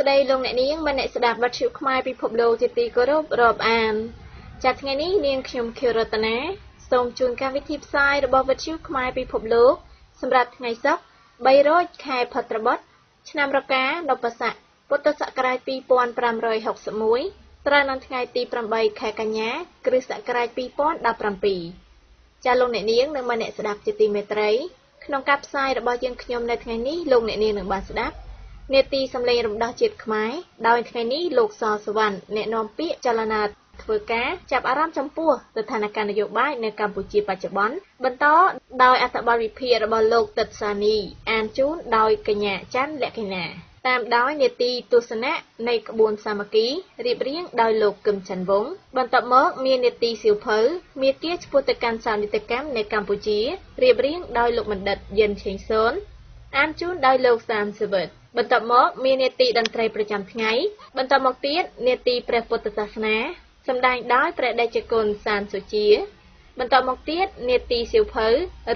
ស្ដីលោកអ្នកនាងមិនអ្នកស្ដាប់វត្ថុខ្មែរពិភពលោកជាទីគោរពរាប់អានចាត់ថ្ងៃនេះនាងខ្ញុំខៀវរតនាសូមជូនកម្មវិធីផ្សាយរបស់វិទ្យុខ្មែរពិភពលោកសម្រាប់ថ្ងៃសុក្រ3រោចខែផុតត្របុត្រឆ្នាំរកានពស័កពុទ្ធសករាជ2561ត្រូវនៅថ្ងៃទី8ខែកញ្ញាគ្រិស្តសករាជ2017ចាលោកអ្នកនាងនិងមអ្នកស្ដាប់ជាទីមេត្រីក្នុងការផ្សាយរបស់យើងខ្ញុំនៅថ្ងៃនេះលោកអ្នកនាងនឹងបានស្ដាប់ នេតិសម្លេងរំដោះជាតិខ្មែរដោយថ្ងៃនេះលោកសសវណ្ណអ្នកនាំពាក្យចលនាធ្វើការចាប់អារម្មណ៍ចំពោះស្ថានភាពនយោបាយនៅកម្ពុជាបច្ចុប្បន្នបន្តដោយអត្ថបទវិភាគរបស់លោកតិតសានីអានជូនដោយកញ្ញាច័ន្ទលក្ខិណាតាមដោយនេតិទស្សនៈនៃក្បួនសាមគ្គីរៀបរៀងដោយលោកកឹមច័ន្ទវងបន្ទាប់មកមាននេតិសៀវភៅមាគាឆ្ពោះទៅកាន់សាលនីតិកម្មនៅកម្ពុជារៀបរៀងដោយលោកបណ្ឌិតយិនឆេងសូនអានជូនដោយលោកសាមសវិត បន្ទាប់មកមាននេតិតន្ត្រីប្រចាំថ្ងៃបន្តមកទៀតនេតិព្រះពុទ្ធសាសនាសម្ដែងដោយព្រះតេជគុណសានសុជា បន្តមកទៀតនេតិសៀវភៅ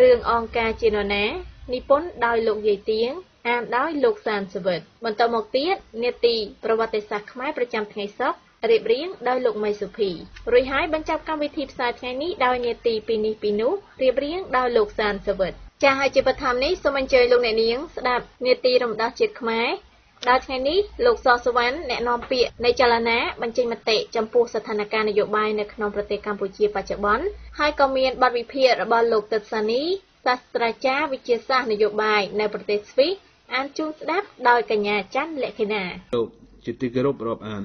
រឿងអង្ការជានរណានិពន្ធដោយលោកយាយទៀងអានដោយលោកសានសវិតបន្តមកទៀតនេតិប្រវត្តិសាស្ត្រខ្មែរប្រចាំថ្ងៃសុក្ររៀបរៀងដោយលោកមៃសុភីរួចហើយបញ្ចប់កម្មវិធីផ្សាយថ្ងៃនេះដោយនេតិពីនេះពីនោះរៀបរៀងដោយលោកសានសវិត ចាហើយជាបឋមនេះសូមអញ្ជើញលោកអ្នកនាងស្ដាប់នេតិរំដោះជាតិខ្មែរដល់ថ្ងៃនេះលោកសសវណ្ណអ្នកនាំពាក្យនៃចលនាបញ្ចេញមតិចំពោះស្ថានភាពនយោបាយនៅក្នុងប្រទេសកម្ពុជាបច្ចុប្បន្នហើយក៏មានបទវិភាគរបស់លោកទឹកសានីសាស្ត្រាចារ្យវិទ្យាសាស្ត្រនយោបាយនៅប្រទេសស្វីសអានជូនស្ដាប់ដោយកញ្ញាច័ន្ទលក្ខិណាលោកជាទីគោរពរាប់អាន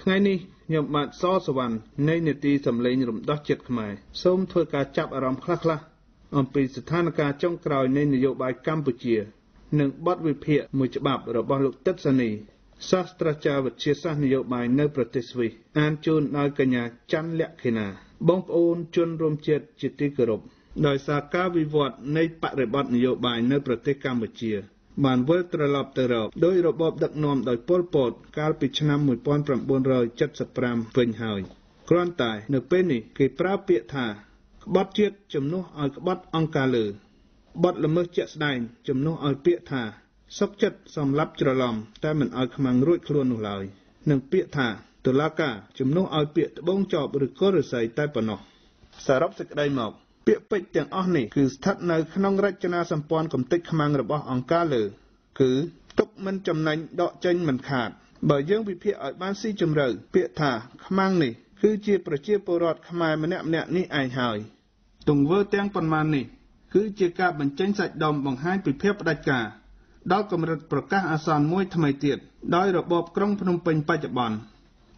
ថ្ងៃនេះខ្ញុំបាទសសវណ្ណនៃនេតិសម្លេងរំដោះចិត្តខ្មែរសូមធ្វើការចាប់អារម្មណ៍ខ្លះៗ អំពីស្ថានភាពចុងក្រោយនៃនយោបាយកម្ពុជា និងបទវិភាគមួយច្បាប់របស់លោកទឹកសានីសាស្ត្រាចារ្យវិទ្យាសាស្ត្រនយោបាយនៅប្រទេសស្វីសអានជូនដោយកញ្ញាច័ន្ទលក្ខិណា បងប្អូនជនរួមជាតិជាទីគោរពដោយសារការវិវត្តនៃបរិបទនយោបាយនៅប្រទេសកម្ពុជា បានវិលត្រឡប់ទៅរកដោយរបបដឹកនាំដោយប៉ុលពត កាលពីឆ្នាំ1975វិញហើយគ្រាន់តែនៅពេលនេះគេប្រើពាក្យថា ក្បត់ជាតិជំនួសឲ្យក្បត់អង្គការលើបទល្មើសជាក់ស្ដែងជំនួសឲ្យពាក្យថាសុកចិត្តសម្លាប់ច្រឡំតែមិនឲ្យខ្មាំងរួចខ្លួននោះឡើយនិងពាក្យថាតុលាការជំនួសឲ្យពាក្យត្បូងចប់ឬក៏រស័យតែប៉ុណ្ណោះសរុបសេចក្តីមកពាក្យពេចន៍ទាំងអស់នេះគឺស្ថិតនៅក្នុងរចនាសម្ព័ន្ធកំទេចខ្មាំងរបស់អង្គការលើ គឺទុកមិនចំណេញដកចេញមិនខាត បើយើងវិភាគឲ្យបានស៊ីជម្រៅពាក្យថាខ្មាំងនេះ គឺជាប្រជាពលរដ្ឋខ្មែរម្នាក់ម្នាក់នេះឯងហើយទង្វើទាំងប៉ុន្មាននេះ គឺជាការបញ្ចេញសាច់ដុំបង្ហាញពីភាពផ្ដាច់ការដល់កម្រិតប្រកាសអាសន្នមួយថ្មីទៀតដោយរបបក្រុងភ្នំពេញបច្ចុប្បន្ន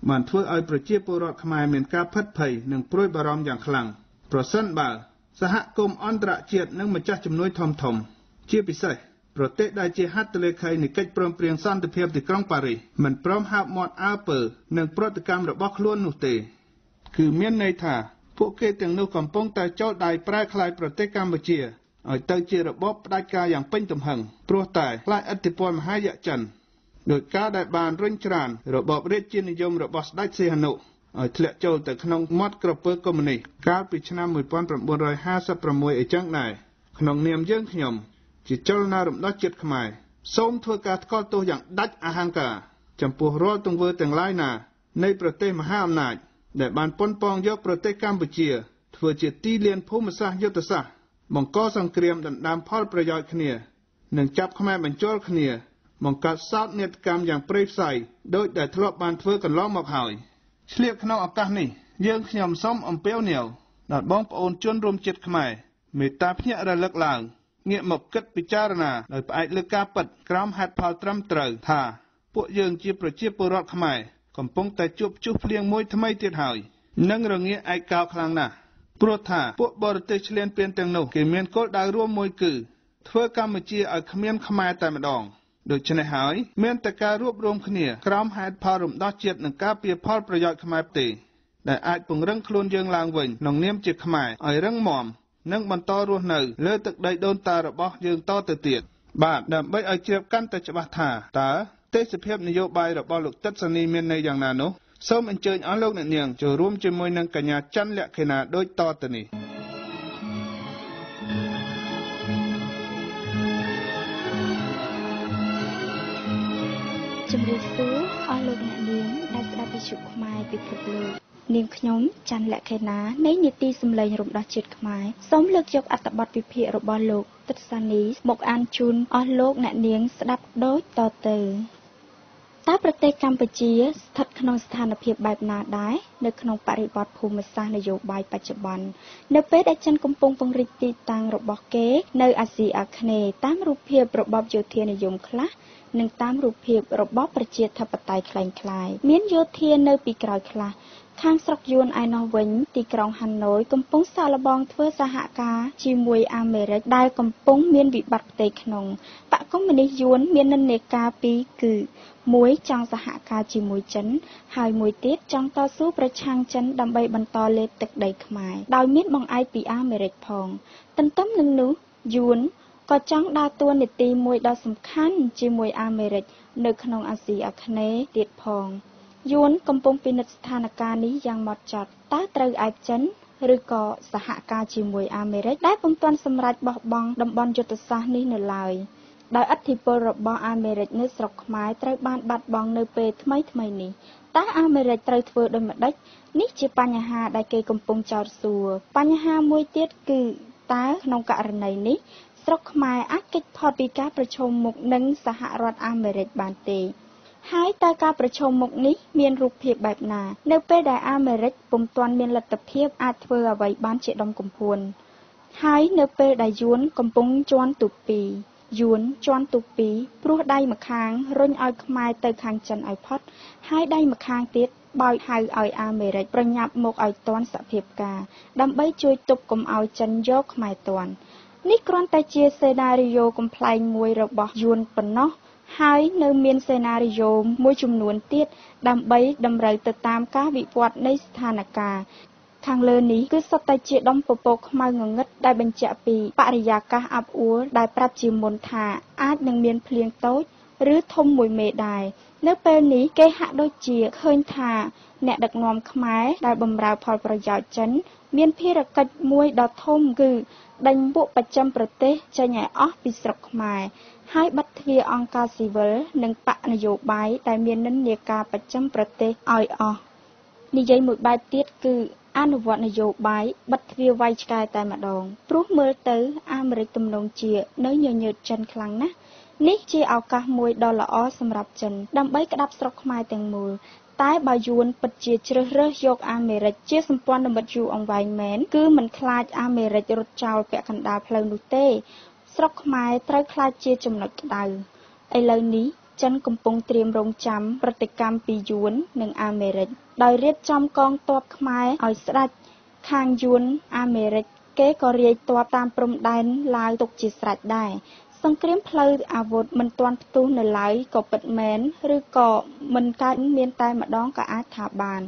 បានធ្វើឲ្យប្រជាពលរដ្ឋខ្មែរមានការផិតភ័យនិងព្រួយបារម្ភយ៉ាងខ្លាំងប្រសិនបើសហគមន៍អន្តរជាតិនិងម្ចាស់ជំនួយធំធំជាពិសេស ប្រទេសដែលជាហត្ថលេខីនៃកិច្ចព្រមព្រៀងសន្តិភាពទីក្រុងប៉ារីសមិនព្រមហាប់មាត់អើពើនឹងប្រតិកម្មរបស់ខ្លួននោះទេ គឺមានន័យថាពួកគេទាំងនោះកំពុងតែចូលដៃប្រែក្លាយប្រទេសកម្ពុជាឲ្យទៅជារបបផ្ដាច់ការយ៉ាងពេញទំហឹងព្រោះតែខ្លាចឥទ្ធិពលមហាយៈចិនដោយការដែលបានរុញច្រានរបបរាជានិយមរបស់ស្ដេចសីហនុឲ្យធ្លាក់ចូលទៅក្នុងមាត់ក្រពើកុម្មុយនីសកាលពីឆ្នាំ1956អីចឹងដែរក្នុងនាមយើងខ្ញុំ ជាចលនារំដោះជាតិខ្មែរសូមធ្វើការថ្កោលទោសយ៉ាងដាច់អហង្ការចំពោះរាល់ទង្វើទាំងឡាយណា នៃប្រទេសមហាអំណាច ដែលបានប៉ុនប៉ងយកប្រទេសកម្ពុជា ធ្វើជាទីលានភូមិសាស្ត្រយុទ្ធសាស្ត្របង្កសង្គ្រាមដណ្ដើមផលប្រយោជន៍គ្នានិងចាប់ខ្មែរបញ្ចូលគ្នាបង្កើតសោកនាដកម្មយ៉ាងព្រៃផ្សៃដោយដែលធ្លាប់បានធ្វើកន្លងមកហើយឆ្លៀតក្នុងឱកាសនេះយើងខ្ញុំសូមអំពាវនាវដល់បងប្អូនជនរួមជាតិខ្មែរមេត្តាភ្ញាក់រលឹកឡើង ងាកមកគិតពិចារណាដោយផ្អែកលើការពិតក្រោមហេតុផលត្រឹមត្រូវថាពួកយើងជាប្រជាពលរដ្ឋខ្មែរកំពុងតែជួបជុះភ្លៀងមួយថ្មីទៀតហើយនិងរងាឯកោខ្លាំងណាស់ព្រោះថាពួកបរទេសឆ្លៀនពៀនទាំងនោះគេមានគោលដៅរួមមួយគឺធ្វើកម្ពុជាឲ្យគ្មានខ្មែរតែម្ដងដូច្នេះហើយមានតែការរួបរวมគ្នាក្រោមហេតុផលរំដោះជាតិនិងការពៀផលប្រយោជន៍ខ្មែរទេដែលអាចពង្រឹងខ្លួនយើងឡើងវិញក្នុងនាមជាខ្មែរឲ្យរឹងមាំ និងបន្តរស់នៅ លើទឹកដីដូនតារបស់យើងតទៅទៀតបាទដើម្បីឲ្យជ្រាបកាន់តែច្បាស់ថាតើទេសភាពនយោបាយរបស់លោកតិតសានីមានន័យយ៉ាងណានោះសូមអញ្ជើញអស់លោកអ្នកនាងចូលរួមជាមួយនឹងកញ្ញាច័ន្ទលក្ខិណាដូចតទៅនេះជំរារាបសួរអស់លោកអ្នកនាងដែលស្ដាប់វិទ្យុខ្មែរពិភពលោក នាងខ្ញុំច័ន្ទលក្ខិណានៃនីតិសម្លេងរំដោះជាតិខ្មែរសូមលើកយកអត្ថបទវិភាគរបស់លោកទឹកសានីមកអានជូនអស់លោកអ្នកនាងស្ដាប់ដូចតទៅតើប្រទេសកម្ពុជាស្ថិតក្នុងស្ថានភាពបែបណាដែរនៅក្នុងបរិបទភូមិសាស្ត្រនយោបាយបច្ចុប្បន្ននៅពេលដែលចិនកំពុងពង្រីកទីតាំងរបស់គេនៅអាស៊ីអាគ្នេយ៍តាមរូបភាពរបបយោធានិយមខ្លះនិងតាមរូបភាពរបបប្រជាធិបតេយ្យคล้ายៗមានយោធានៅពីក្រោយខ្លះ ខាងស្រុកយួនឯណោះវិញ ទីក្រុងហាណូយកំពុងសាកល្បងធ្វើសហការជាមួយអាមេរិកដែលកំពុងមានវិបត្តិផ្ទៃក្នុងបកកុម្មុយនីសយួនមាននិន្នាការពីរគឺមួយចង់សហការជាមួយចិន ហើយមួយទៀតចង់តស៊ូប្រឆាំងចិនដើម្បីបន្តលេបទឹកដីខ្មែរដោយមានបង្អែកពីអាមេរិកផង ទន្ទឹមនឹងនោះយួនក៏ចង់ដើរតួនាទីមួយដ៏សំខាន់ជាមួយអាមេរិកនៅក្នុងអាស៊ីអាគ្នេយ៍ទៀតផង យួនកំពុងពិនិត្យស្ថានភាពនេះយ៉ាងហ្មត់ចត់តើត្រូវឯកចិនឬក៏សហការជាមួយអាមេរិកដែលពុំទាន់សម្រេចបោះបង់តំបន់យុទ្ធសាស្ត្រនេះនៅឡើយដោយឥទ្ធិពលរបស់អាមេរិកនៅស្រុកខ្មែរត្រូវបានបាត់បង់នៅពេលថ្មីថ្មីនេះតើអាមេរិកត្រូវធ្វើដូចម្ដេចនេះជាបញ្ហាដែលគេកំពុងចោទសួរបញ្ហាមួយទៀតគឺតើក្នុងករណីនេះស្រុកខ្មែរអាចគេចផុតពីការប្រឈមមុខនឹងសហរដ្ឋអាមេរិកបានទេ ហើយតើការប្រឈមមុខនេះមានរូបភាពបែបណា នៅពេលដែលអាមេរិកពុំទាន់មានលទ្ធភាពអាចធ្វើអ្វីបានជាដុំកំភួនហើយនៅពេលដែលយួនកំពុងជន់ទូពីយួនជន់ទូពីព្រោះដៃម្ខាងរុញឲ្យខ្មែរទៅខាងចិនឲ្យផុត ហើយដៃម្ខាងទៀតបោចហៅឲ្យអាមេរិកប្រញាប់មកឲ្យទាន់សភាពការដើម្បីជួយទប់កុំឲ្យចិនយកខ្មែរទាន់នេះគ្រាន់តែជាសេណារីយ៉ូកំ pl ែងមួយរបស់យួនប៉ុណ្ណោះ ហើយនៅមានសេណារីយ៉ូមួយចំនួនទៀតដើម្បីតម្រូវទៅតាមការវិវត្តនៃស្ថានភាពខាងលើនេះគឺសុទ្ធតែជាដុំពពកខ្មៅងងឹតដែលបញ្ជាក់ពីបរិយាកាសអាប់អួរដែលប្រាប់ជាមុនថាអាចនឹងមានភ្លៀងតូចឬធំមួយមេដែរនៅពេលនេះគេហាក់ដូចជាឃើញថាអ្នកដឹកនាំខ្មែរដែលបម្រើផលប្រយោជន៍ចិន មានភារកិច្ចមួយដ៏ធំគឺដេញពួកប្រចាំប្រទេសចេញឲ្យអស់ពីស្រុកខ្មែរ ហើយបិទទ្វារអង្គការស៊ីវិលនិងបកនយោបាយដែលមាននិន្នាការប្រចាំប្រទេសឲ្យអស់និយាយមួយបែបទៀតគឺអនុវត្តនយោបាយបិទទ្វារវាយឆ្កែតែម្ដងព្រោះមើលទៅអាមេរិកទំនងជានៅញញើតចិនខ្លាំងណាស់នេះជាឱកាសមួយដ៏ល្អសម្រាប់ចិន ដើម្បីក្តាប់ស្រុកខ្មែរទាំងមូលតែបើយួនពិតជាជ្រើសរើសយកអាមេរិកជាសម្ព័ន្ធមិត្តយូរអង្វែងមែនគឺមិនខ្លាចអាមេរិករត់ចោលពាក់កណ្ដាលផ្លូវនោះទេ ស្រុកខ្មែរត្រូវក្លាយជាចំណុចក្តៅឥឡូវនេះចិនកំពុងត្រៀមរង់ចាំប្រតិកម្មពីយួននិងអាមេរិកដោយរៀបចំកងទ័ពខ្មែរឲ្យស្ដេចខាងយួនអាមេរិកគេក៏រាយទ័ពតាមព្រំដែនឡាវទុកជាស្រេចដែរសង្គ្រាមផ្លូវអាវុធមិនទាន់ផ្ទុះនៅឡើយក៏ពិតមែនឬក៏មិនកើតមានតែម្ដងក៏អាចថាបាន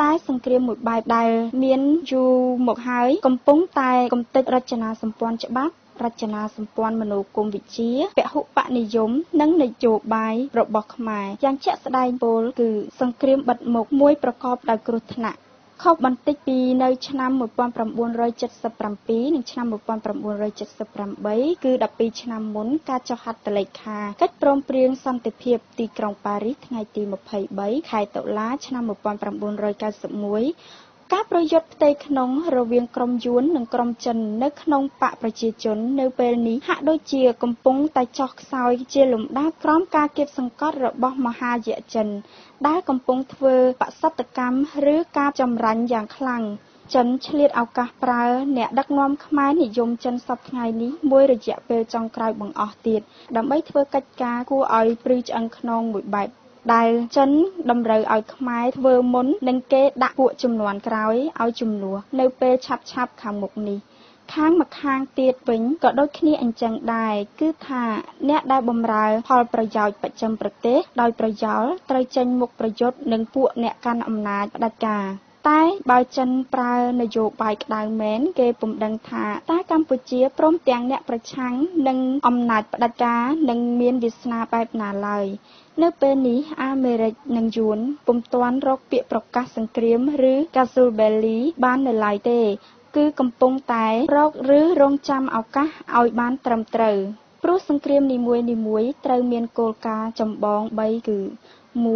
តែសង្គ្រាមមួយបែបដែលមានយូរមកហើយកំពុងតែកំទេចរចនាសម្ព័ន្ធច្បាប់ រចនាសម្ព័ន្ធមនោគមវិជ្ជាពហុបកនិយម និងនយោបាយរបស់ខ្មែរយ៉ាងជាក់ស្ដែងពោលគឺសង្គ្រាមបិទមុខមួយប្រកបដោយគ្រោះថ្នាក់ខុសបន្តិចពីនៅឆ្នាំ1977និងឆ្នាំ1978គឺ12ឆ្នាំមុនការចុះហត្ថលេខាកិច្ចព្រមព្រៀងសន្តិភាពទីក្រុងប៉ារីសថ្ងៃទី23ខែតុលាឆ្នាំ1991 ការប្រយុទ្ធផ្ទៃក្នុងរវាងក្រុមយួននិងក្រុមចិននៅក្នុងបកប្រជាជននៅពេលនេះហាក់ដូចជាកំពុងតែចុះខ្សោយជាលំដាប់ក្រោមការគាបសង្កត់របស់មហាយៈចិន ដែលកំពុងធ្វើបសតកម្មឬការចម្រាញ់យ៉ាងខ្លាំងចិនឆ្លៀតឱកាសប្រើអ្នកដឹកនាំខ្មែរនិយមចិនសពថ្ងៃនេះមួយរយៈពេលចុងក្រោយបង្អស់ទៀតដើម្បីធ្វើកិច្ចការគួរឲ្យព្រឺឆ្អឹងខ្នងមួយបែប ដែលចិនតម្រូវឲ្យខ្មែរធ្វើមុននឹងគេដាក់ពួកចំនួនក្រោយឲ្យជំនួសនៅពេលឆាប់ឆាប់ខាងមុខនេះខាងម្ខាងទៀតវិញក៏ដូចគ្នាអញ្ចឹងដែរគឺថាអ្នកដែលបម្រើផលប្រយោជន៍បច្ចឹមប្រទេសដោយប្រយោលត្រូវចេញមុខប្រយុទ្ធនឹងពួកអ្នកកាន់អំណាចផ្ដាច់ការ តែបើចិនប្រើនយោបាយក្តៅមែនគេពុំដឹងថាតើកម្ពុជាព្រមទាំងអ្នកប្រឆាំងនឹងអំណាចផ្ដាច់ការនឹងមានវាសនាបែបណាឡើយនៅពេលនេះអាមេរិកនិងយួនពុំទាន់រកពាក្យប្រកាសសង្គ្រាមឬ Casus Belli បាននៅឡើយទេ គឺកំពុងតែរកឬរងចាំឱកាសឲ្យបានត្រឹមត្រូវព្រោះសង្គ្រាមនីមួយៗត្រូវមានគោលការណ៍ចម្បង3គឺ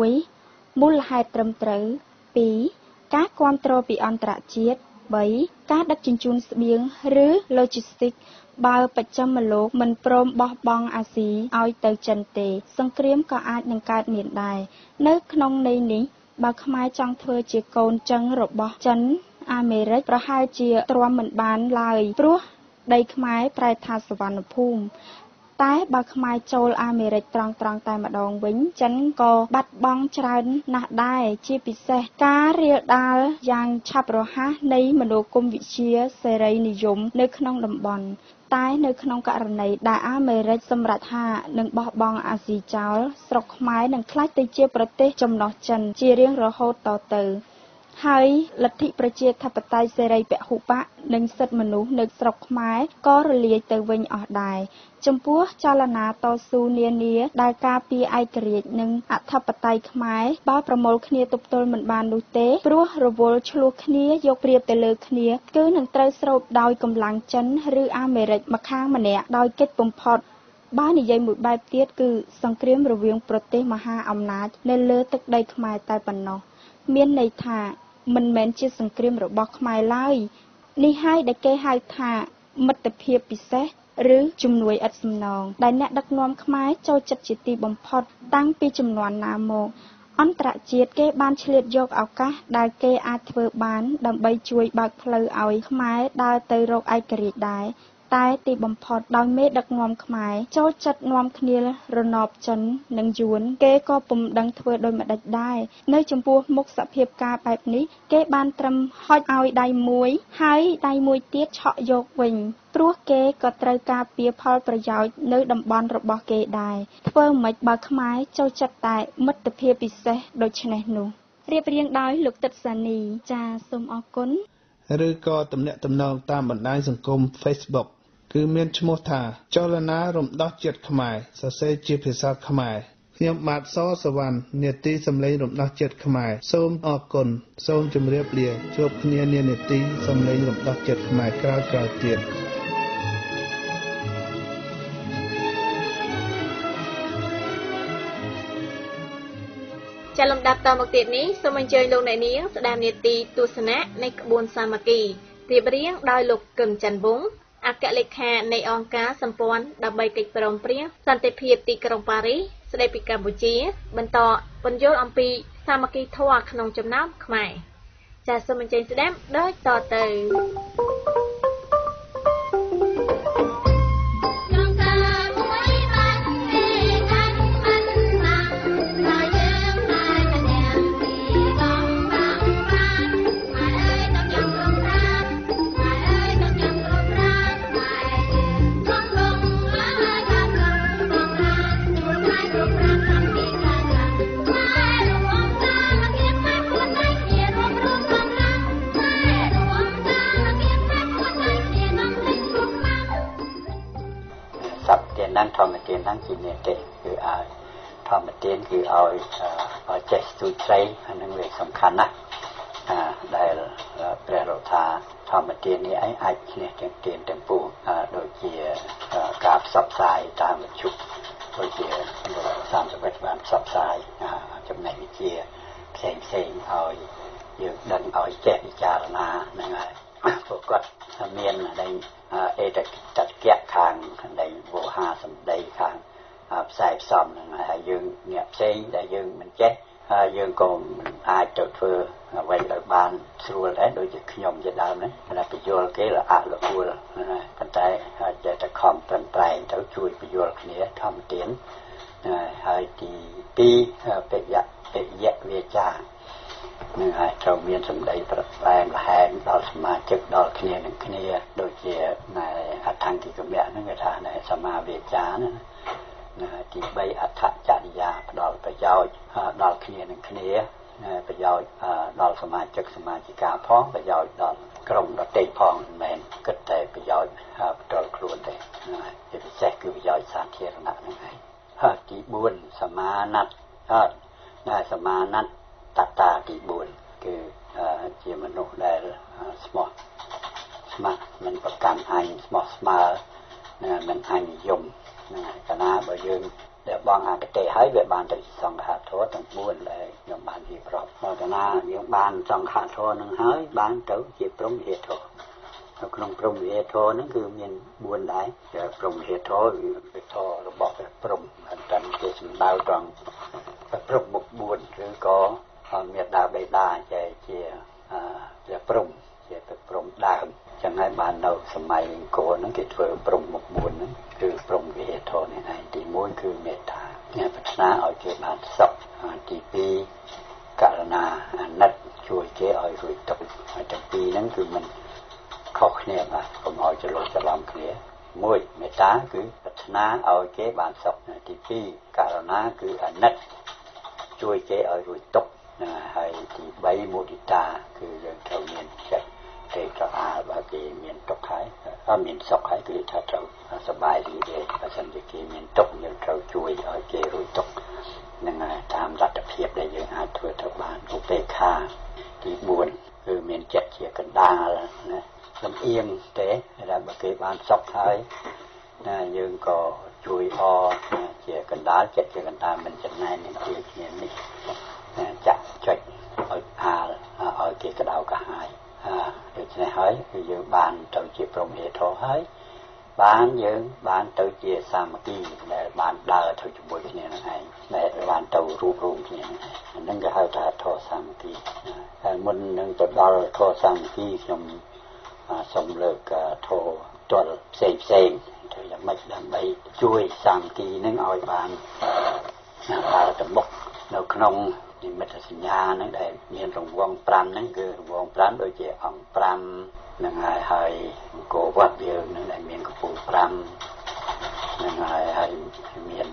1. មូលហេតុត្រឹមត្រូវ 2. ការគាំទ្រពីអន្តរជាតិ 3. ការដឹកជញ្ជូនស្បៀងឬ Logistics បើបច្ចឹមលោកមិនព្រមបោះបង់អាស៊ីឲ្យទៅចិនទេ សង្គ្រាមក៏អាចនឹងកើតមានដែរនៅក្នុងន័យនេះបើខ្មែរចង់ធ្វើជាកូនចឹងរបស់ចិនអាមេរិកប្រហែលជាទ្រាំមិនបានឡើយព្រោះដីខ្មែរប្រែថាសវណ្ណភូមិ តែបើខ្មែរចូលអាមេរិកត្រង់ត្រង់តែម្ដងវិញ ចិនក៏បាត់បង់ច្រើនណាស់ដែរជាពិសេសការរាលដាលយ៉ាងឆាប់រហ័សនៃមនោគមវិជ្ជាសេរីនិយមនៅក្នុងតំបន់តែនៅក្នុងករណីដែលអាមេរិកសម្រេចថានឹងបោះបង់អាស៊ីចោលស្រុកខ្មែរនឹងក្លាយទៅជាប្រទេសចំណុះចិនជារៀងរហូតតទៅ ហើយលទ្ធិប្រជាធិបតេយ្យសេរីពហុបកនិងសិទ្ធិមនុស្សនៅស្រុកខ្មែរក៏រលាយទៅវិញអស់ដែរចំពោះចលនាតស៊ូនានាដែលការពារឯករាជ្យនិងអធិបតេយ្យខ្មែរបើប្រមូលគ្នាទប់ទល់មិនបាននោះទេព្រោះរវល់ឆ្លោះគ្នាយកប្រៀបទៅលើគ្នា គឺនឹងត្រូវស្រូបដោយកម្លាំងចិនឬអាមេរិកម្ខាងម្នាក់ដោយកិច្ចបំផុតបើនិយាយមួយបែបទៀតគឺសង្គ្រាមរវាងប្រទេសមហាអំណាចនៅលើទឹកដីខ្មែរតែប៉ុណ្ណោះមានន័យថា មិនមែនជាសង្គ្រាមរបស់ខ្មែរឡើយនេះហើយដែលគេហៅថាមិត្តភាពពិសេសឬជំនួយឥតសំណងដែលអ្នកដឹកនាំខ្មែរចូលចិត្តជាទីបំផុតតាំងពីចំនួនណាមកអន្តរជាតិគេបានឆ្លៀតយកឱកាសដែលគេអាចធ្វើបាន ដើម្បីជួយបើកផ្លូវឲ្យខ្មែរដើរទៅរកឯករាជ្យដែរ តែទីបំផុតដោយមេដឹកនាំខ្មែរចូលចិត្តនាំគ្នារណបចិននិងយួន គេក៏ពុំដឹងធ្វើដូចម្ដេចដែរនៅចំពោះមុខសភាពការបែបនេះ គេបានត្រឹមហុចឲ្យដៃមួយ ហើយដៃមួយទៀតឆក់យកវិញព្រោះគេក៏ត្រូវការពារផលប្រយោជន៍នៅតំបន់របស់គេដែរធ្វើម៉េចបើខ្មែរចូលចិត្តតែមិត្តភាពពិសេសដូច្នេះនោះរៀបរៀងដោយលោកទឹកសានីចាសូមអរគុណឬក៏ទំនាក់ទំនងតាមបណ្ដាញសង្គម Facebook គឺមានឈ្មោះថាចលនារំដោះជាតិខ្មែរសរសេរជាភាសាខ្មែរខ្ញុំបាទសសវណ្ណនេតិសម្លេងរំដោះជាតិខ្មែរសូមអរគុណសូមជម្រាបលាជួបគ្នានានេតិសម្លេងរំដោះជាតិខ្មែរក្រោយៗទៀតចាលំដាប់តមកទៀតនេះសូមអញ្ជើញលោកអ្នកនាងស្ដាប់នេតិទស្សនៈនៃក្បួនសាមគ្គីរៀបរៀងដោយលោកកឹមច័ន្ទវង្ស អគ្គលេខានៃអង្គការសម្ព័ន្ធដើម្បីកិច្ចព្រមព្រៀងសន្តិភាពទីក្រុងប៉ារីសស្ដីពីកម្ពុជា បន្តពន្យល់អំពីសាមគ្គីធម៌ក្នុងចំណោមខ្មែរចាសសូមអញ្ជើញស្ដាប់ដូចតទៅ វោហាសម្ដីខាងផ្សាយផ្សំហ្នឹងហើយយើងអ្នកផ្សេងដែលយើងមិនចេះហើយយើងក៏មិនអាចទៅធ្វើអ្វីឲ្យបានស្រួលដែរដូចជាខ្ញុំជាដើមហ្នឹងតែបញ្យល់គេលអលអួលប៉ុន្តែចេះតែខំប្រឹងប្រែងទៅជួយបញ្យល់គ្នាធម្មទានហើយទី2បិយៈបិយៈវាចា នឹងអាចត្រូវមានសម្ដីប្រែងលហែងដល់សមាជិកដល់គ្នានឹងគ្នាដូចជាណែអថង្គិកមៈហ្នឹងគេថាណែសមាវាចាណាណាទី3អដ្ឋចរិយាផ្ដល់ប្រយោជន៍ដល់គ្នានឹងគ្នាប្រយោជន៍ដល់សមាជិកសមាជិកាផងប្រយោជន៍ដល់ក្រុមដទៃផងមិនមែនគិតតែប្រយោជន៍ផ្ទាល់ខ្លួនទេជាពិសេសគឺប្រយោជន៍សាធារណៈហ្នឹងឯងហើយទី4សមាណត្តហើយសមាណត្ត តតាទី4គឺជាមនុស្សដែលស្មោះស្មោះមិនប្រកាន់អញស្មោះស្មើមិនអញនិយមណាកាលណាបើយើងដែលបងអកតេហើយវាបានទៅសង្ឃធម៌ទាំង4ដែលខ្ញុំបាននិយាយប្រាប់មកតាយើងបានសង្ឃធម៌នឹងហើយបានទៅជាព្រមវិហារធម៌នៅក្នុងព្រមវិហារធម៌ហ្នឹងគឺមាន4ដែរតែព្រមវិហារធម៌វាធម៌របស់ព្រះព្រំតែជាសំដៅត្រង់ព្រះព្រំមុខ4ឬក៏ មេដាបេដាជាជាព្រះព្រំជាព្រះព្រំដើមចឹងហើយបាននៅសម័យអង្គរហ្នឹងគេធ្វើព្រំមុខ4ហ្នឹងគឺព្រំវិហារធម៌នេះឯងទី1គឺមេត្តាអ្នកប្រាថ្នាឲ្យគេបានសុខទី2ករណាអាណិតជួយគេឲ្យរួចទុក្ខហើយទាំងពីរហ្នឹងគឺมันខុសគ្នាបាទកុំឲ្យច្រឡំច្រឡំគ្នាមួយមេត្តាគឺប្រាថ្នាឲ្យគេបានសុខទី2ករណាគឺអាណិតជួយគេឲ្យរួចទុក្ខ ហើយទី3មុទិតាគឺយើងត្រូវមានចិត្តទេក៏អាចបើគេមានទុកហើយអត់មានសុខហើយគឺថាត្រូវសบายរីករាយបើសិនជាគេមានទុកយើងត្រូវជួយឲ្យគេរួចទុកនឹងតាមលទ្ធភាពដែលយើងអាចធ្វើទៅបានឧបេក្ខាទី4គឺមានចិត្តជាកណ្ដាលណាលំអៀងទេដែលបើគេបានសុខហើយណាយើងក៏ជួយអជាកណ្ដាលចិត្តជាកណ្ដាលមិនចំណែននឹងជាគ្នានេះ នេះហើយគឺយើងបានទៅជាព្រមហេតុហើយបានយើងបានទៅជាសាមគ្គីដែលបានដើរទៅជាមួយគ្នានឹងឯងដែលបានទៅរួបរวมគ្នាហ្នឹងគេហៅថាធម៌សាមគ្គីហើយមុននឹងទៅដល់ធម៌សាមគ្គីខ្ញុំសូមលើកធម៌ទល់ផ្សេងផ្សេងទៅយ៉ាងម៉េចដើម្បីជួយសាមគ្គីនឹងឲ្យបានដើរទៅមុខនៅក្នុង និមិត្តសញ្ញាហ្នឹងដែលមានរង្វង់5ហ្នឹងគឺរង្វង់5ដូចជាអង្គ5ហ្នឹងហើយហើយអង្គវត្តយើងហ្នឹងដែលមានកម្ពស់5ហ្នឹងហើយហើយមាន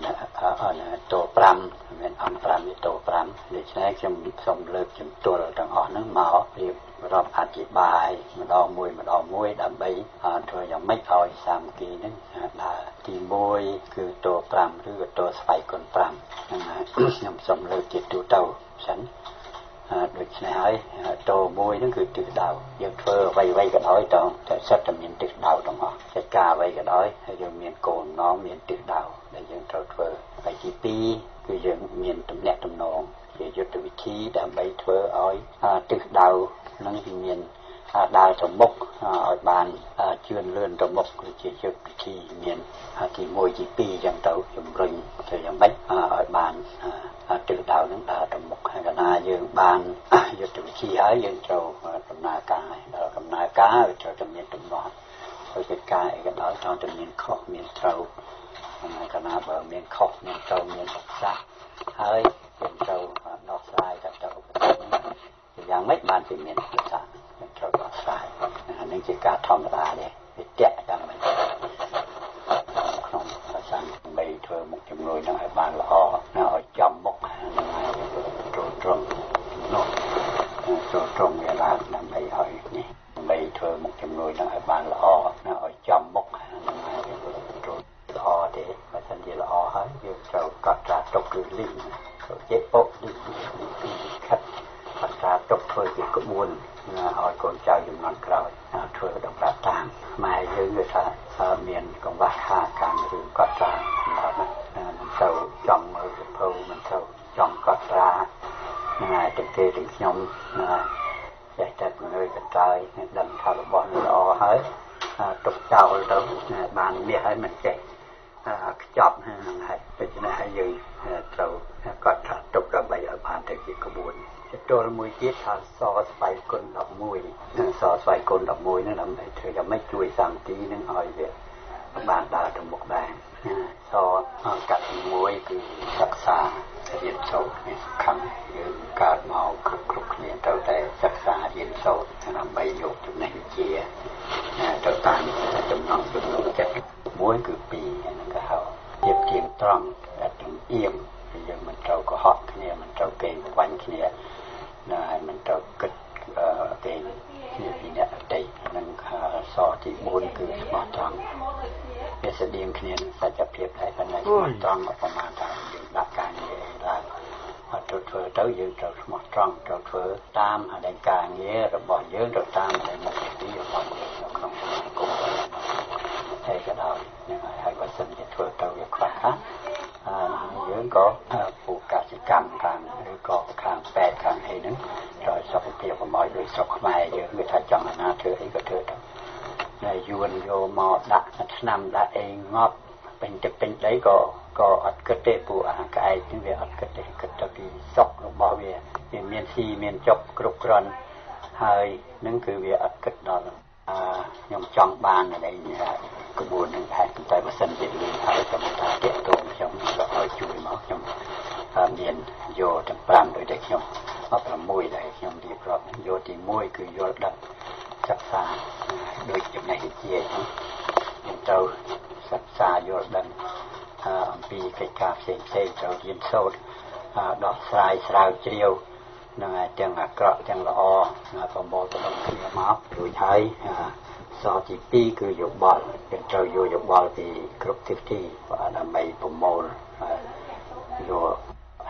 តោ5មានអង្គ5មានតោ5ដូច្នេះខ្ញុំសូមលើកជំទល់ទាំងអស់ហ្នឹងមករៀបរាប់អធិប្បាយម្ដងមួយម្ដងមួយដើម្បីធ្វើយ៉ាងម៉េចឲ្យសាមគ្គីហ្នឹងដើរទី1គឺតោ5ឬក៏តោស្វ័យគុណ5ហ្នឹងហើយខ្ញុំសូមលើកជាទូទៅសិន ដូច្នេះហើយតោមួយហ្នឹងគឺទិសដៅយើងធ្វើអ្វីអ្វីក៏ដោយតតែសិតតែមានទិសដៅទាំងអស់កិច្ចការអ្វីក៏ដោយហើយយើងមានគោលបំណងមានទិសដៅដែលយើងត្រូវធ្វើហើយទី2គឺយើងមានទំនាក់ទំនងជាយុទ្ធវិធីដើម្បីធ្វើឲ្យទិសដៅនឹងមាន ដើរទៅមុខឲ្យបានជឿនលឿនទៅមុខគឺជាយុទ្ធវិធីមានទី1ទី2ចឹងទៅជំរុញទៅយ៉ាងម៉េចឲ្យបានទិសដៅនឹងដើរទៅមុខហើយកណាយើងបានយុទ្ធវិធីហើយយើងត្រូវដំណើរការដល់ដំណើរការវាត្រូវតែមានទំនាស់ហើយកិច្ចការអីក៏ដោយត្រូវតែមានខុសមានត្រូវហើយកណាបើមានខុសមានត្រូវមានឧបសគ្គហើយយើងត្រូវដោះស្រាយទៅទៅឧបសគ្គយ៉ាងម៉េចបានជាមានឧបសគ្គយើងត្រូវដោះស្រាយអានេះជាការធម្មតាទេវាតាក់យ៉ាងម៉េចក្នុងភាសាដើម្បីធ្វើមុខជំនួយនឹងឲ្យបានល្អណាឲ្យចំមុខនឹងឲ្យចូលត្រង់នោះចូលត្រង់វាឡើងដើម្បីឲ្យនេះដើម្បីធ្វើមុខជំនួយនឹងឲ្យបានល្អណាឲ្យចំមុខនឹងឲ្យចូលល្អទេបើសិនជាល្អហើយយើងត្រូវកត់ត្រាទុកគឺលីងចូលចេះពុកលីងខិតកត់ត្រាទុកធ្វើជាក្បួនឲ្យកូនចៅចំនួនក្រោយធ្វើដំណើរតាមម៉ែយើងគឺថាមានកង្វះខាតការរឿងកត់ត្រាដល់ណាមិនទៅចង់មើលសភៅមិនទៅចង់កត់ត្រាណាទាំងគេទាំងខ្ញុំណាចេះតែពង្រើកន្តើយដឹងថារបស់នេះល្អហើយទុកចោលទៅបានមាសហើយមិនចេះខ្ចប់ហ្នឹងហើយដូច្នេះហើយយើងត្រូវកត់ថាទុកដើម្បីឲ្យបានទៅជាក្បួនទល់មួយទៀតថាសស្វ័យគុណ11សស្វ័យគុណ11ហ្នឹងដើម្បីធ្វើយ៉ាងម៉េចជួយសាមគ្គីនឹងឲ្យវាបានដើរទៅមុខដែរសកាត់ទី1គឺសិក្សារៀនសូត្រនេះខំយើងកើតមក គ្រប់គ្រប់គ្នាត្រូវតែសិក្សារៀនសូត្រដើម្បីយកចំណេះវិជ្ជាទៅតាមចំណងចំណុចចិត្តមួយគឺ2ហ្នឹងក៏ហៅទៀតទៀងត្រង់តែទំអៀងយើងមិនត្រូវកុហកគ្នាមិនត្រូវកេងខ្វាញ់គ្នាណាហើយមិនត្រូវគិតកេងគ្នាពីអ្នកដទៃនឹងសទី4គឺស្មោះត្រង់វាស្តៀងគ្នានឹងសច្ចភាពដែរប៉ុន្តែស្មោះត្រង់ប្រមាណថាយើងដាក់ការងារឡើង អត់ទៅធ្វើទៅយើងត្រូវស្មោះត្រង់ត្រូវធ្វើតាមអតីតការងាររបស់យើងទៅតាមអតីតមុខវិជ្ជារបស់យើងនៅក្នុងសង្គមហើយក៏ដោយនឹងហើយបើសិនជាធ្វើទៅវាខ្វះខាតយើងក៏ពូកសិកម្មខាងឬក៏ខាងពេទ្យខាងអីហ្នឹងដោយសុខភាពប្រមោយដោយស្រុកខ្មែរយើងវាថាចង់អាណាធ្វើអីក៏ធ្វើទៅហើយយួនយកមកដាក់ឆ្នាំដាក់អីងាប់ ពេញទឹកពេញដីក៏ក៏អត់គិតទេពួកអាក្អែកនេះវាអត់គិតទេគិតទៅពីសុខរបស់វាវាមានស៊ីមានចប់គ្រប់គ្រាន់ហើយនឹងគឺវាអត់គិតដល់អឺខ្ញុំចង់បាននៃក្បួននឹងដែរតែបើសិនជាលឺហើយខ្ញុំថាតាក់ទងខ្ញុំក៏ឲ្យជួយមកខ្ញុំមានយកទាំង5ដោយតែខ្ញុំអត់6ដែរខ្ញុំរៀបរាប់យកទី1គឺយល់ដឹងសិក្សាដោយចំណេះវិជ្ជាខ្ញុំទៅ សិក្សាយល់ដឹងអំពីកិច្ចការផ្សេងផ្សេងត្រូវរៀនសូត្រដោះស្រាយស្រាវជ្រាវនឹងទាំងអាក្រក់ទាំងល្អប្រមូលផ្ដុំគ្នាមករួចហើយសរទី2គឺយោបល់យើងត្រូវយកយោបល់ពីគ្រប់ទិសទីដើម្បីប្រមូលយក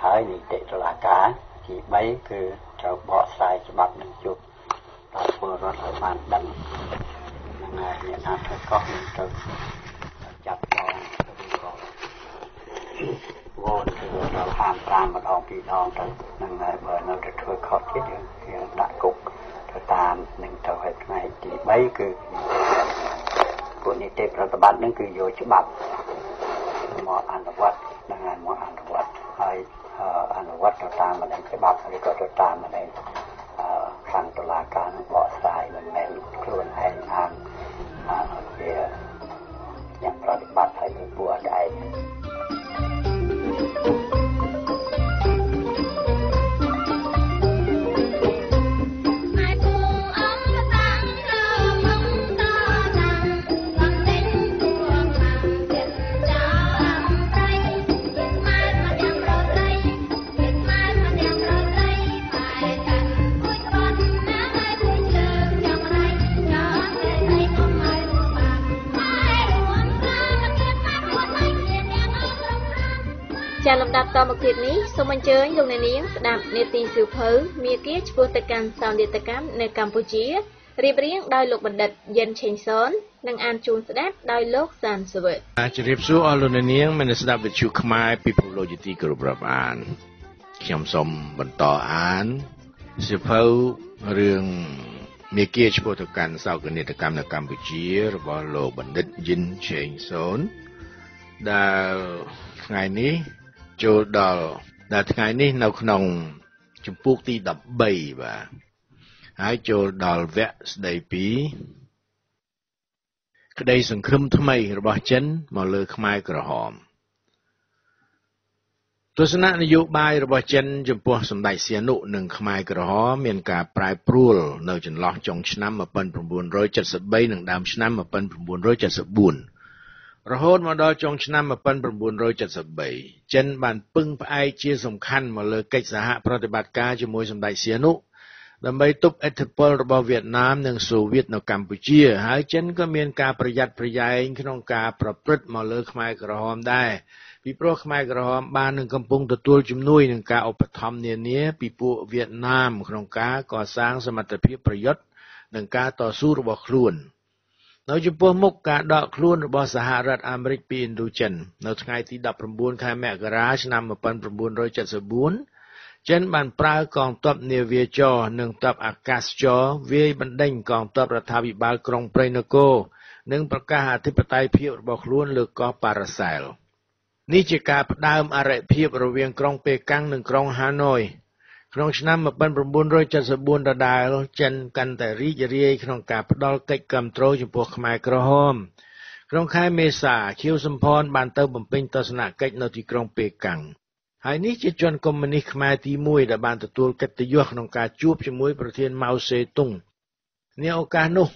ហើយនីតិតុលាការទី3គឺត្រូវបកស្រាយច្បាប់នឹងជួបដល់ពលរដ្ឋឲ្យបានដឹងនឹងហើយអ្នកណាធ្វើខុសនឹងត្រូវចាប់បងឬក៏ វល់គឺដល់ហាម5ម្ដងពីរដងទៅនឹងហើយបើនៅតែធ្វើខុសទៀតយើងដាក់គុកទៅតាមនឹងទៅឲ្យផ្នែកទី3គឺពួកនីតិប្រតិបត្តិនឹងគឺយកច្បាប់មកអនុវត្តនឹងហើយមកអនុវត្តហើយអនុវត្តទៅតាមម្ដងច្បាប់ឬក៏ទៅតាមម្ដងខាងតុលាការនឹងបកស្រាយមិនមែនខ្លួនឯងអានវាអ្នកប្រតិបត្តិហើយពួកឯង ចាលំដាប់តមកទៀតនេះសូមអញ្ជើញលោកអ្នកនាងស្ដាប់នេតិសៀវភៅមាគ៌ាឆ្ពោះទៅកាន់សោន្យតកម្មនៅកម្ពុជារៀបរៀងដោយលោកបណ្ឌិតយិនឆេងសននិងអានជូនស្ដាប់ដោយលោកសានសវតជម្រាបសួរអស់លោកអ្នកនាងមនស្ដាប់វិទ្យុខ្មែរពីពលរដ្ឋទីគោរពរាប់អានខ្ញុំសូមបន្តអានសៀវភៅរឿងមេគាឆ្ពោះទៅកាន់សោកនាដកម្មនៅកម្ពុជារបស់លោកបណ្ឌិតយិនឆេងសូនដែលថ្ងៃនេះ ចូលដល់ដល់ថ្ងៃនេះនៅក្នុងជំពូកទី13បាទហើយចូលដល់វគ្គស្ដីពីក្តីសង្ឃឹមថ្មីរបស់ចិនមកលើខ្មែរក្រហមទស្សនៈនយោបាយរបស់ចិនចំពោះសម្ដេចសៀនុនិងខ្មែរក្រហមមានការប្រែប្រួលនៅចន្លោះចុងឆ្នាំ1973និងដើមឆ្នាំ1974 រហូតមកដល់ចុងឆ្នាំ1973ចិនបានពឹងផ្អែកជាសំខាន់មកលើកិច្ចសហប្រតិបត្តិការជាមួយសម្ដេចសៀនុដើម្បីទប់ឥទ្ធិពលរបស់វៀតណាមនិងសូវៀតនៅកម្ពុជា ហើយចិនក៏មានការប្រយ័ត្នប្រយែងក្នុងការប្រព្រឹត្តមកលើខ្មែរក្រហមដែរពីព្រោះខ្មែរក្រហមបាននឹងកំពុងទទួលជំនួយនឹងការឧបត្ថម្ភនានាពីពួកវៀតណាមក្នុងការកសាងសមត្ថភាពប្រយុទ្ធនិងការតស៊ូរបស់ខ្លួន។ នៅចំពោះមុខការដកខ្លួនរបស់សហរដ្ឋអាមេរិកពីឥណ្ឌូចិននៅថ្ងៃទី19ខែមករាឆ្នាំ1974ចិនបានប្រើកងទ័ពនាវាចរនិងទ័ពអាកាសចរវាយបណ្ដេញកងទ័ពរដ្ឋាភិបាលក្រុងព្រៃនគរនិងប្រកាសអធិបតេយ្យភាពរបស់ខ្លួនលើកោះប៉ារ៉ាសែលនេះជាការផ្ដើមអរិភាពរវាងក្រុងប៉េកាំងនិងក្រុងហាណូយ ក្នុងឆ្នាំ1974ដដែល ចិនកាន់តែរីករាយក្នុងការផ្ដល់កិច្ចគាំទ្រចំពោះខ្មែរក្រហមក្នុងខែមេសាខៀវសំផនបានទៅបំពេញទស្សនកិច្ចនៅទីក្រុងប៉េកាំងហើយនេះជាជនកុម្មុយនីសខ្មែរទី1ដែលបានទទួលកិត្តិយសក្នុងការជួបជាមួយប្រធានម៉ៅសេទុងនាឱកាសនោះ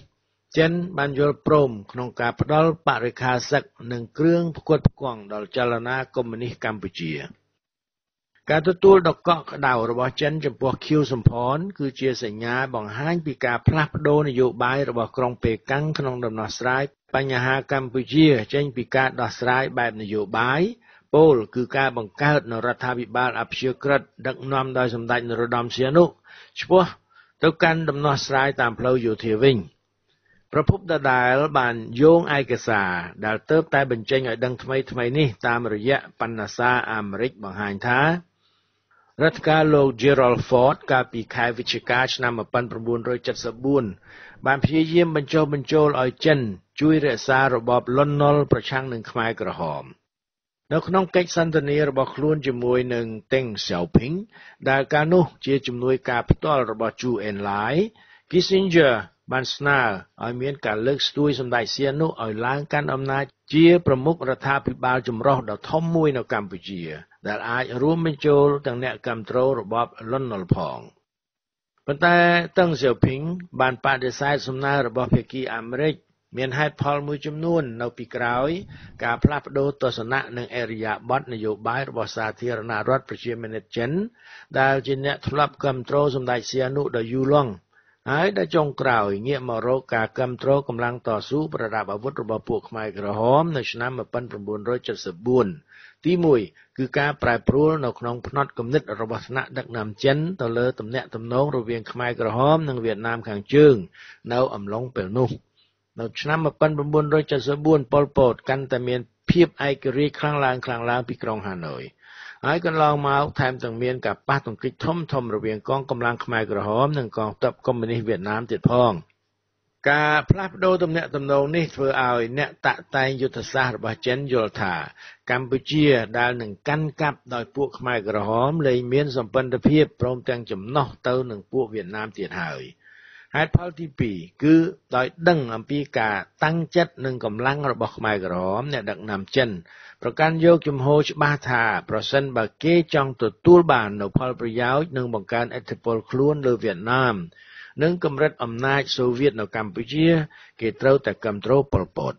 ចិនបានយល់ព្រមក្នុងការផ្ដល់បរិខាសឹកនិងគ្រឿងផ្គត់ផ្គង់ដល់ចលនាកុម្មុយនីសកម្ពុជា។ ការទទួលដ៏កក់ក្ដៅរបស់ចិនចំពោះខៀវសំផនគឺជាសញ្ញាបង្ហាញពីការផ្លាស់ប្ដូរនយោបាយរបស់ក្រុងប៉េកាំងក្នុងដំណោះស្រាយបញ្ហាកម្ពុជាចេញពីការដោះស្រាយបែបនយោបាយពោលគឺការបង្កើតនរដ្ឋាភិបាលអព្យាក្រឹតដឹកនាំដោយសម្ដេចនរោត្តមសីហនុឆ្ពោះទៅកាន់ដំណោះស្រាយតាមផ្លូវយោធាវិញប្រភពដដែលបានយោងឯកសារដែលទើបតែបញ្ចេញឲ្យដឹងថ្មីថ្មីនេះតាមរយៈបណ្ណាសារអាមេរិកបង្ហាញថា រដ្ឋការលោក Gerald Ford កាលពីខែវិច្ឆិកាឆ្នាំ1974បានព្យាយាមបញ្ចុះបញ្ចូលឲ្យចិន ជួយរក្សារបបលន់នល់ប្រឆាំងនឹងខ្មែរក្រហមនៅក្នុងកិច្ចសន្ទនារបស់ខ្លួនជាមួយនឹង Deng Xiaoping ដែលកាលនោះជាជំនួយការផ្ទាល់របស់ Zhou Enlai Kissinger បានស្នើឲ្យមានការលើកស្ទួយសម្ដេចសៀននោះឲ្យឡើងកាន់អំណាចជាប្រមុខរដ្ឋាភិបាលចម្រុះដ៏ធំមួយនៅកម្ពុជា ដែលអាចរួមបញ្ចូលទាំងអ្នកគ្រប់គ្រងរបបលន់នល់ផងប៉ុន្តែតឹងសៀវភីងបានបដិសេធសំណើរបស់ភាគីអាមេរិកមានហេតុផលមួយចំនួននៅពីក្រោយ ការផ្លាស់ប្ដូរទស្សនៈនិងអរិយាប័ត្រនយោបាយរបស់សាធារណរដ្ឋប្រជាមានិតចិន ដែលជាអ្នកធ្លាប់គ្រប់គ្រងសម្ដេចសៀនុដ៏យូរលង់ហើយដល់ចុងក្រោយងាកមករកការគ្រប់គ្រងកម្លាំងតស៊ូប្រដាប់អាវុធរបស់ពួកខ្មែរក្រហមនៅឆ្នាំ1974 ទី1គឺការប្រែប្រួលនៅក្នុងផ្នត់គំនិតរបស់ថ្នាក់ដឹកនាំចិនទៅលើទំនាក់ទំនងរវាងខ្មែរក្រហមនិងវៀតណាមខាងជើង នៅអំឡុងពេលនោះនៅឆ្នាំ1974ប៉ុលពតកាន់តែមានភាពឯករាជ្យខ្លាំងឡើងខ្លាំងឡើងពីក្រុងហាណូយហើយកន្លងមកថែមទាំងមានការប៉ះទង្គិចធំធំរវាងកងកម្លាំងខ្មែរក្រហមនិងកងទ័ពកុម្មុយនីសវៀតណាមទៀតផង ការផ្លាស់ប្ដូរទំនាក់ទំនងនេះធ្វើឲ្យអ្នកតាក់តែងយុទ្ធសាស្ត្ររបស់ចិនយល់ថាកម្ពុជាដែលនឹងកាន់កាប់ដោយពួកខ្មែរក្រហមលែងមានសម្ព័ន្ធភាពព្រមទាំងចំណោះទៅនឹងពួកវៀតណាមទៀតហើយ។ហេតុផលទី2គឺដោយដឹងអំពីការតាំងចិត្តនិងកម្លាំងរបស់ខ្មែរក្រហមអ្នកដឹកនាំចិនប្រកាន់យកជំហរច្បាស់ថាប្រសិនបើគេចង់ទទួលបាននូវផលប្រយោជន៍និងបង្កើនឥទ្ធិពលខ្លួនលើវៀតណាម និងកម្រិតអំណាចសូវៀតនៅកម្ពុជា គេត្រូវតែគ្រប់គ្រងប៉ុលពត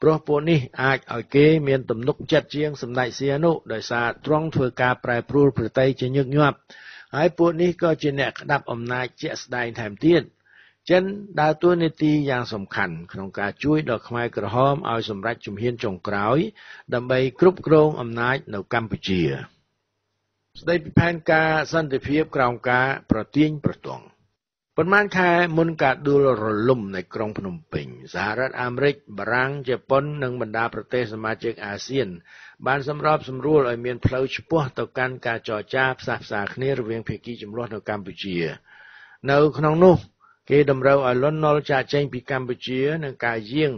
ព្រោះពួកនេះអាចឲ្យគេមានទំនុកចិត្តជាងសម្ដេចសៀនុដោយសារទ្រង់ធ្វើការប្រែប្រួលប្រតិជាញឹកញាប់ហើយពួកនេះក៏ជាអ្នកក្តាប់អំណាចជាក់ស្ដែងថែមទៀតចិនដើរតួនាទីយ៉ាងសំខាន់ក្នុងការជួយដល់ខ្មែរក្រហមឲ្យសម្រេចជំហានចុងក្រោយ ដើម្បីគ្រប់គ្រងអំណាចនៅកម្ពុជា ស្ដីពីផែនការសន្តិភាពក្រោមការប្រទាញប្រទង់ ប៉ុន្មានខែមុនការដួលរលំនៃក្រុងភ្នំពេញសហរដ្ឋអាមេរិកបារាំងជប៉ុននិងបណ្ដាប្រទេសសមាជិកអាស៊ាន បានសម្របសម្រួលឲ្យមានផ្លូវឆ្ពោះទៅកាន់ការចរចាផ្សះផ្សាគ្នារវាងភាគីចំនួននៅកម្ពុជា នៅក្នុងនោះ គេតម្រូវឲ្យលន់នល់ចាកចេញពីកម្ពុជានឹងការយាង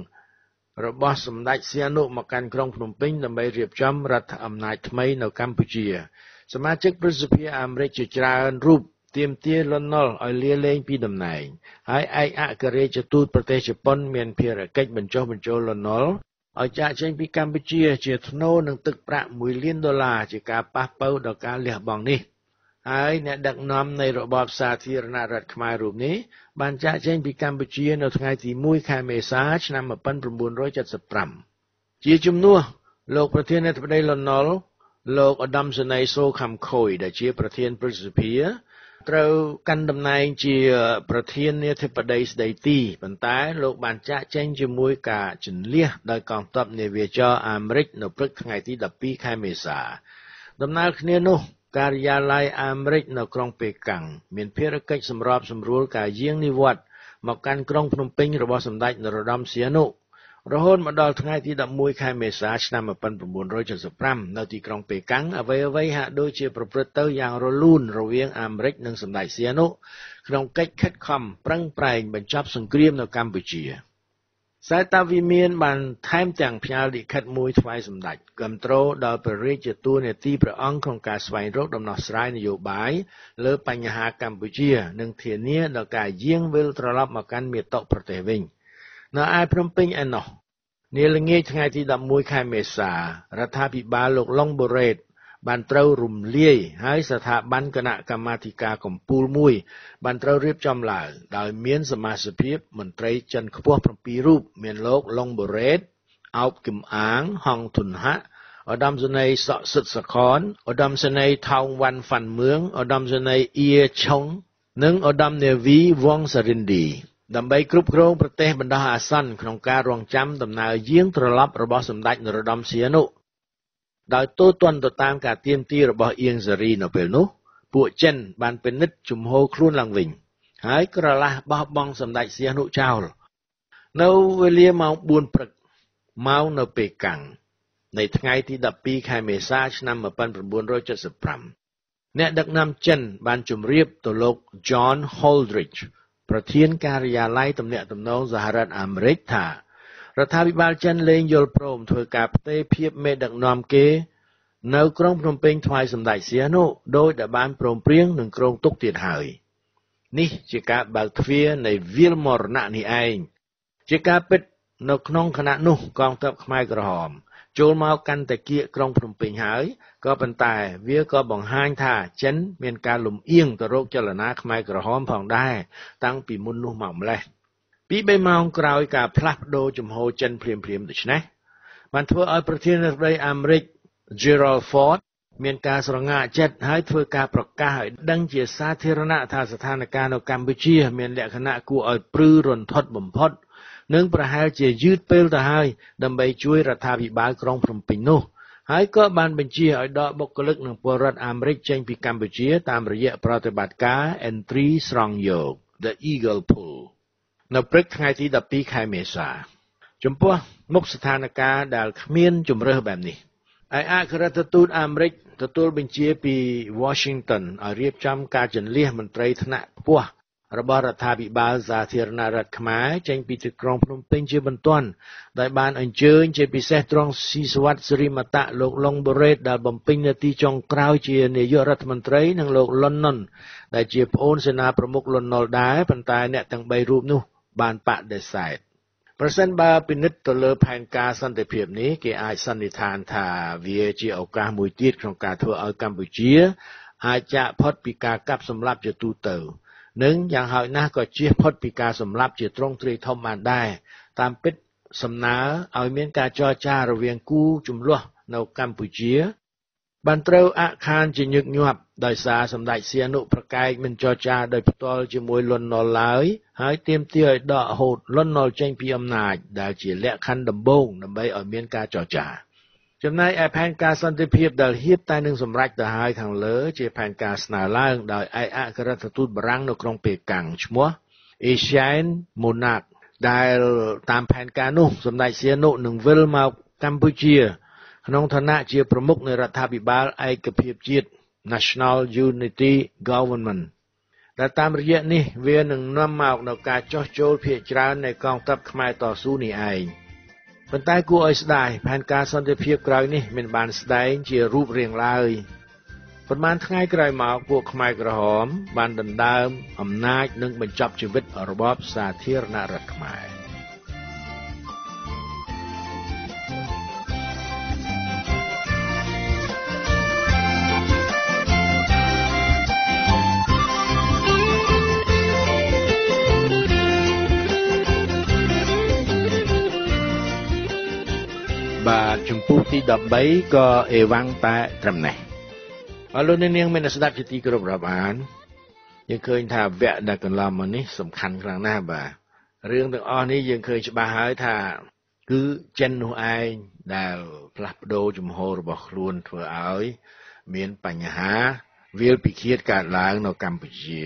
របស់សម្ដេចសៀនុមកកាន់ក្រុងភ្នំពេញដើម្បីរៀបចំរដ្ឋអំណាចថ្មីនៅកម្ពុជា សមាជិកប្រសិទ្ធិអាមេរិកជាច្រើនរូប ទាមទារលន់នល់ឲ្យលាលែងពីតំណែងហើយឯកអគ្គរដ្ឋទូតប្រទេសជប៉ុនមានភារកិច្ចបញ្ចុះបញ្ចូលលន់នល់ឲ្យចាកចេញពីកម្ពុជាជាថ្នូរនឹងទឹកប្រាក់1លានដុល្លារជាការប៉ះប៉ូវដល់ការលះបង់នេះ។ហើយអ្នកដឹកនាំនៃរបបសាធារណរដ្ឋខ្មែររូបនេះបានចាកចេញពីកម្ពុជានៅថ្ងៃទី1ខែមេសាឆ្នាំ1975ជាជំនួសលោកប្រធានាធិបតីលន់នល់លោកឧត្តមសេនីយ៍សូខំខុយដែលជាប្រធានព្រឹទ្ធសភា ត្រូវកាន់តំណែងជាប្រធានាធិបតីស្ដីទីប៉ុន្តែលោកបានចាកចេញជាមួយការជន្លះដោយកងទ័ពនាវាចរអាមេរិកនៅព្រឹកថ្ងៃទី12ខែមេសា ដំណើរគ្នានោះការិយាល័យអាមេរិកនៅក្រុងប៉េកាំងមានភារកិច្ចសម្របសម្រួលការយាងនិវត្តន៍មកកាន់ក្រុងភ្នំពេញរបស់សម្ដេចនរោត្តមសីហនុ រហូតមកដល់ថ្ងៃទី11ខែមេសាឆ្នាំ1975នៅទីក្រុងប៉េកាំងអ្វីអ្វីហាក់ដូចជាប្រព្រឹត្តទៅយ៉ាងរលូនរវាងអាមេរិកនិងសម្ដេចសីហនុក្នុងកិច្ចខិតខំប្រឹងប្រែងបញ្ចប់សង្គ្រាមនៅកម្ពុជា។សែតាវិមានបានថែមទាំងផ្ញើលិខិតមួយថ្វាយសម្ដេចគាំទ្រដល់ព្រះរាជតួនាទីព្រះអង្គក្នុងការស្វែងរកដំណោះស្រាយនយោបាយលើបញ្ហាកម្ពុជា និងធានាដល់ការយាងវិលត្រឡប់មកកាន់មាតុប្រទេសវិញ នៅឯភ្នំពេញឯណោះនាល្ងាចថ្ងៃទី11ខែមេសារដ្ឋាភិបាលលោកឡុងបូរ៉េតបានត្រូវរំលាយហើយស្ថាប័នគណៈកម្មាធិការកម្ពុជាមួយ បានត្រូវរៀបចំឡើងដោយមានសមាជិកមន្ត្រីចិនខ្ពស់7រូបមានលោកឡុងបូរ៉េតអោបគឹមអាងហងធុនហៈឧត្តមសេនីយ៍សក់សិទ្ធសខនឧត្តមសេនីយ៍ថោងវ៉ាន់ហ្វាន់មឿងឧត្តមសេនីយ៍អៀឆុងនិងឧត្តមនាវីវងសារិនឌី ដើម្បីគ្រប់គ្រងប្រទេសបណ្ដោះអាសន្នក្នុងការរងចាំដំណើរយាងត្រឡប់របស់សម្ដេចនរោត្តមសីហនុដោយទូទាត់ទៅតាមការទៀមទីរបស់អៀងសេរីនៅពេលនោះ ពួកចិនបានពិនិត្យជំហរខ្លួនឡើងវិញ ហើយក្រឡាស់បោះបង់សម្ដេចសៀនុចោលនៅវេលាម៉ោង4ព្រឹកម៉ោងនៅពេលកាំងនៃថ្ងៃទី12ខែមេសាឆ្នាំ1975អ្នកដឹកនាំចិនបានជម្រាបទៅលោក John Holdridge ប្រធានការិយាល័យទំនាក់ទំនងសហរដ្ឋអាមេរិកថារដ្ឋាភិបាលចិនលែងយល់ព្រមធ្វើការផ្ទេរភាពមេដឹកនាំគេ នៅក្រុងភ្នំពេញថ្វាយសម្ដេចសៀនុដោយដែលបានព្រមព្រៀងនឹងក្រុងទុកទៀតហើយនេះជាការបើកទ្វារនៃវាលមរណៈនេះឯងជាការពិតនៅក្នុងគណៈនោះកងទ័ពខ្មែរក្រហម ចូលមកកាន់តាគៀកក្រុងភ្នំពេញហើយក៏ប៉ុន្តែវាក៏បង្ហាញថាចិនមានការលំអៀងទៅរកចលនាខ្មែរក្រហមផងដែរតាំងពីមុននោះមកម្លេះពី3ម៉ោងក្រោយការផ្លាស់ប្ដូរជំហរចិនភ្លាមៗដូច្នេះបានធ្វើឲ្យប្រធានាធិបតីអាមេរិក Gerald Ford មានការស្រងាក់ចិត្តហើយធ្វើការប្រកាសឲ្យដឹងជាសាធារណៈថាស្ថានភាពនៅកម្ពុជា មានលក្ខណៈគួរឲ្យព្រឺរន្ធត់បំផុត និងប្រហែលជាយឺតពេលទៅហើយដើម្បីជួយរដ្ឋាភិបាលក្រុងភ្នំពេញនោះហើយក៏បានបញ្ជាឲ្យដកបុគ្គលិកនិងពលរដ្ឋអាមេរិកចេញពីកម្ពុជាតាមរយៈប្រតិបត្តិការ Entry ស្រង់យក The Eagle Pull នៅព្រឹកថ្ងៃទី12ខែមេសា ចំពោះមុខស្ថានភាពដែលគ្មានជំរើសបែបនេះឯអគ្គរដ្ឋទូតអាមេរិកទទួលបញ្ជាពី Washington ឲ្យរៀបចំការជន្លៀសមន្ត្រីថ្នាក់ខ្ពស់ របស់រដ្ឋាភិបាលសាធារណរដ្ឋខ្មែរចេញពីទីក្រុងភ្នំពេញជាបន្ទាន់ដោយបានអញ្ជើញជាពិសេសត្រង់ស៊ីសវ័តសិរីមតៈលោកឡុងបូរ៉េតដែលបំពេញនាទីចុងក្រោយជានាយករដ្ឋមន្ត្រីនិងលោកលន់ណុនដែលជាប្អូនសេនាប្រមុខលន់ណុលដែរប៉ុន្តែអ្នកទាំង3រូបនោះបានបដិសេធប្រសិនបើពិនិត្យទៅលើផែនការសន្តិភាពនេះគេអាចសន្និដ្ឋានថាវាជាឱកាសមួយទៀតក្នុងការធ្វើឲ្យកម្ពុជាអាចចាក់ផុតពីការកាប់សម្លាប់ជាទូទៅ និងយ៉ាងហោចណាស់ក៏ជៀសផុតពីការសម្លាប់ជាទ្រង់ទ្រាយធំបានដែរតាមពិតសំណើឲ្យមានការចរចារវាងគូជំលោះនៅកម្ពុជាបានត្រូវអាក់ខានជាញឹកញាប់ដោយសារសម្ដេចសៀនុប្រកែកមិនចរចាដោយផ្ទាល់ជាមួយលន់នល់ឡើយហើយទាមទារឲ្យដកហូតលន់នល់ចេញពីអំណាចដែលជាលក្ខខណ្ឌដំបូងដើម្បីឲ្យមានការចរចា ចំណែកឯផែនការសន្តិភាពដែលហៀបតែនឹងសម្រេចទៅហើយខាងលើ ជាផែនការស្នើឡើងដោយឯកអគ្គរដ្ឋទូតបារាំងនៅក្រុងប៉េកាំងឈ្មោះ Asian Monarch ដែលតាមផែនការនោះសម្ដេចសៀនុនឹងវិលមកកម្ពុជា ក្នុងឋានៈជាប្រមុខនៃរដ្ឋាភិបាលឯកភាពជាតិ National Unity Government ដែលតាមរយៈនេះវានឹងនាំមកនូវការចោះចូលភាគច្រើននៃកងទ័ពខ្មែរតស៊ូនេះឯង ប៉ុន្តែគួរឲ្យស្ដាយផែនការសន្តិភាពក្រោយនេះមិនបានស្ដែងជារូបរាងឡើយប៉ុន្មានថ្ងៃក្រោយមកពួកខ្មែរក្រហមបានដណ្ដើមអំណាចនិងបញ្ចប់ជីវិតរបបសាធារណរដ្ឋខ្មែរ បាទជំពូកទី13ក៏អេវ៉ាំងតែត្រឹមនេះអរលោកនាងមានស្ដាប់ជាទីគោរពរាប់អានយើងឃើញថាវគ្គដែលកន្លងមកនេះសំខាន់ខ្លាំងណាស់បាទរឿងទាំងអស់នេះយើងឃើញច្បាស់ហើយថាគឺចិននោះឯងដែលផ្លាស់ប្ដូរជំហររបស់ខ្លួនធ្វើឲ្យមានបញ្ហាវាលពិឃាតកើតឡើងនៅកម្ពុជា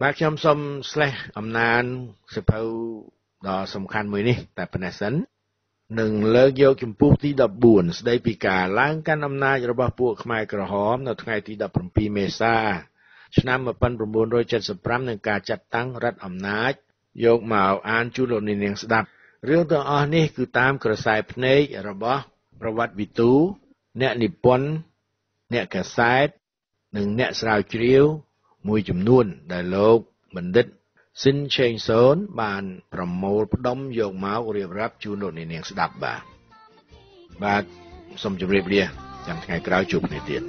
បាទខ្ញុំសូមស្លេះអំណានសិភៅដ៏សំខាន់មួយនេះ តែប៉ុណ្ណេះសិន និងលើកយកជំពូកទី14ស្ដីពីការឡើងកាន់អំណាចរបស់ពួកខ្មែរក្រហមនៅថ្ងៃទី17មេសាឆ្នាំ1975នឹងការចាត់តាំងរដ្ឋអំណាចយកមកអានជូនលោកនាងស្ដាប់រឿងទាំងអស់នេះគឺតាមក្រសែភ្នែករបស់ប្រវត្តិវិទូ អ្នកនិពន្ធអ្នកកាសែត និងអ្នកស្រាវជ្រាវមួយចំនួនដែលលោកបណ្ឌិត ស៊ីនឆេងសូនបានប្រមូលផ្ដុំយកមករៀបរាប់ជូនលោកនាងស្ដាប់បាទបាទសូមជម្រាបលាចាំថ្ងៃក្រោយជួបគ្នាទៀត